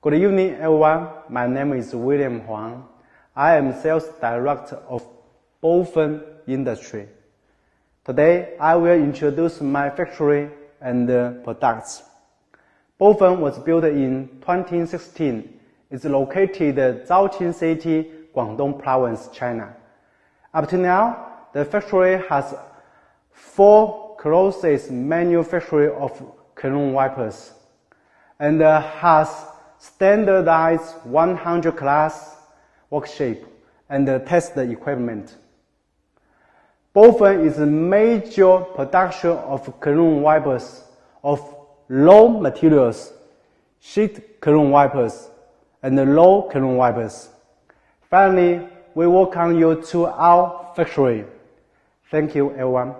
Good evening, everyone. My name is William Huang. I am sales director of Boven Industry. Today, I will introduce my factory and products. Boven was built in 2016. It's located in Zhaoqing City, Guangdong Province, China. Up to now, the factory has four closest manufacturer of clean wipers and has standardized 100 class workshop and test equipment. Boven is a major production of clean wipers of low materials, sheet clean wipers, and low clean wipers. Finally, we welcome you to our factory. Thank you, everyone.